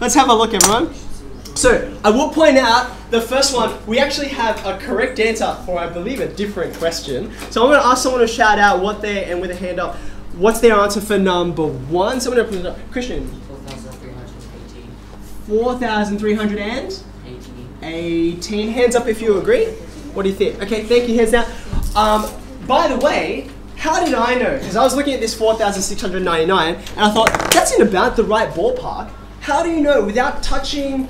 Let's have a look, everyone. So, I will point out the first one, we actually have a correct answer for, I believe, a different question. So, I'm going to ask someone to shout out what they, and with a hand up, what's their answer for number one? Someone put it up. Christian, 4,318. 4,300 and? 18. 18. Hands up if you agree. What do you think? Okay, thank you. Hands down. Um, by the way, how did I know? Because I was looking at this 4,699 and I thought, that's in about the right ballpark. How do you know without touching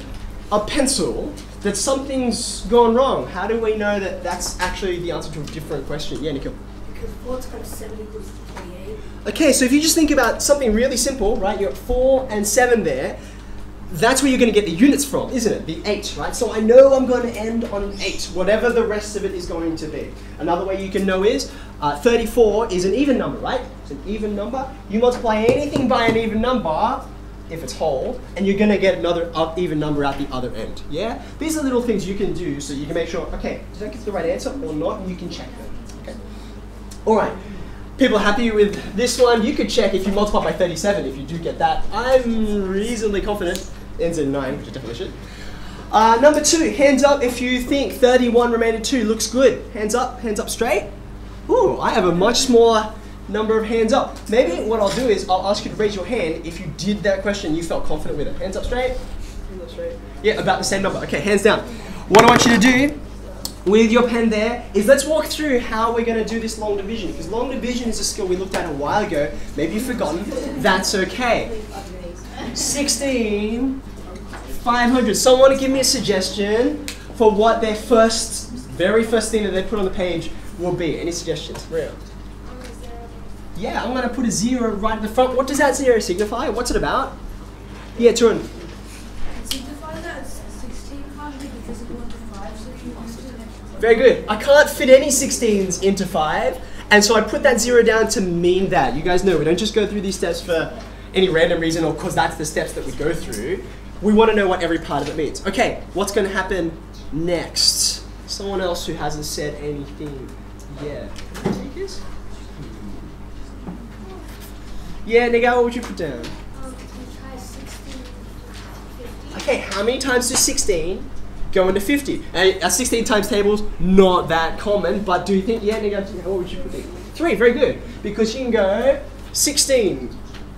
a pencil that something's gone wrong? How do we know that that's actually the answer to a different question? Yeah, Nikhil. Because 4 times 7 equals 28. Okay, so if you just think about something really simple, right? You're at 4 and 7 there. That's where you're going to get the units from, isn't it? The 8, right? So I know I'm going to end on an 8, whatever the rest of it is going to be. Another way you can know is uh, 34 is an even number, right? It's an even number. You multiply anything by an even number, if it's whole, and you're to get another even number at the other end. Yeah? These are little things you can do so you can make sure, okay, did I get the right answer or not? You can check them. Okay. All right. People happy with this one? You could check if you multiply by 37 if you do get that. I'm reasonably confident. Ends in 9, which I definitely should. Uh, number two, hands up if you think 31 remaining 2 looks good. Hands up, hands up straight. Ooh, I have a much smaller number of hands up. Maybe what I'll do is I'll ask you to raise your hand if you did that question you felt confident with it. Hands up straight. Hands up straight. Yeah, about the same number. Okay, hands down. What I want you to do with your pen there is let's walk through how we're going to do this long division because long division is a skill we looked at a while ago. Maybe you've forgotten. That's okay. 16, 500. Someone give me a suggestion for what their first, very first thing that they put on the page will be. Any suggestions? Real. Yeah, I'm going to put a zero right in the front. What does that zero signify? What's it about? Yeah, Turun. Signify that as 16 can't be divisible into 5, so you use the next one. Very good. I can't fit any 16s into 5, and so I put that 0 down to mean that. You guys know we don't just go through these steps for any random reason or because that's the steps that we go through. We want to know what every part of it means. Okay, what's going to happen next? Someone else who hasn't said anything yet. Takers? Yeah, Nigga, what would you put down? Um, we 16, Okay, how many times does 16 go into 50? And a 16 times table's not that common, but do you think, yeah, Nico, what would you put in? Three, very good. Because you can go 16,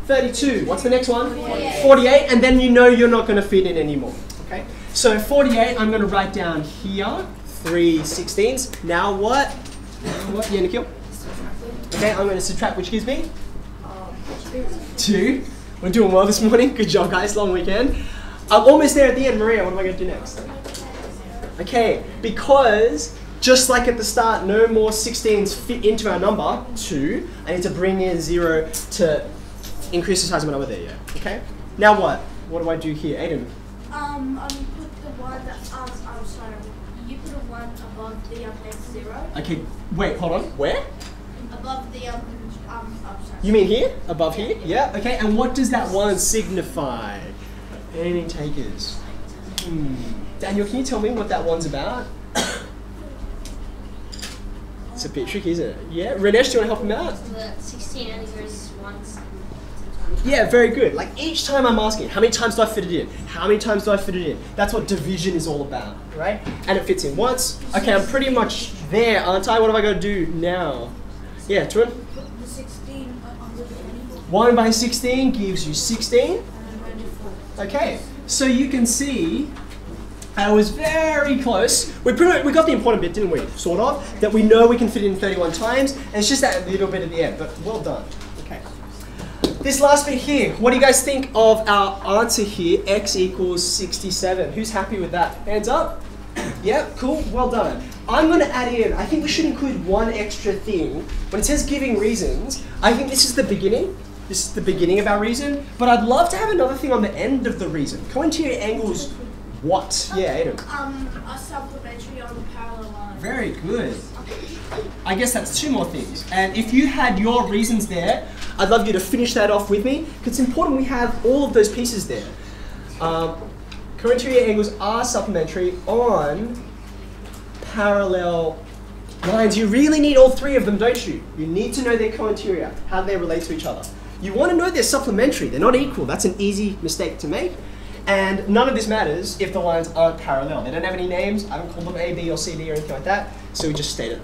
32, what's the next one? 48. 48, and then you know you're not going to fit in anymore. Okay, so 48, I'm going to write down here, three 16s. Now what? Now what? Yeah, Nikhil? Okay, I'm going to subtract, which gives me? Two. We're doing well this morning. Good job, guys. Long weekend. I'm almost there at the end. Maria, what am I going to do next? Okay, because just like at the start, no more 16s fit into our number, two. I need to bring in zero to increase the size of my number there, yeah. Okay? Now what? What do I do here? Aiden? Um, um, put the one that, um, I'm sorry, you put a one above the um, next zero. Okay, wait, hold on. Where? Above the, um. You mean here? Above here? Yeah, okay. And what does that one signify? Any takers? Hmm. Daniel, can you tell me what that one's about? it's a bit tricky, isn't it? Yeah. Renesh, do you want to help him out? The 16 only once. Yeah, very good. Like each time I'm asking, how many times do I fit it in? How many times do I fit it in? That's what division is all about, right? And it fits in once. Okay, I'm pretty much there, aren't I? What have I got to do now? Yeah, Tuan? Put the 16 under the 24 1 by 16 gives you 16. and then 94. Okay, so you can see I was very close. We pretty we got the important bit, didn't we? Sort of. That we know we can fit in 31 times, and it's just that little bit at the end, but well done. Okay. This last bit here, what do you guys think of our answer here? X equals 67. Who's happy with that? Hands up. Yep, cool, well done. I'm going to add in, I think we should include one extra thing. When it says giving reasons, I think this is the beginning. This is the beginning of our reason, but I'd love to have another thing on the end of the reason. Co-interior angles what? Yeah, Adam. Um, a supplementary on the parallel line. Very good. I guess that's two more things. And if you had your reasons there, I'd love you to finish that off with me because it's important we have all of those pieces there. Um, co-interior angles are supplementary on parallel lines. You really need all three of them, don't you? You need to know they're co-interior, how they relate to each other. You want to know they're supplementary, they're not equal. That's an easy mistake to make. And none of this matters if the lines aren't parallel. They don't have any names. I haven't called them A, B, or C, D, or anything like that. So we just state it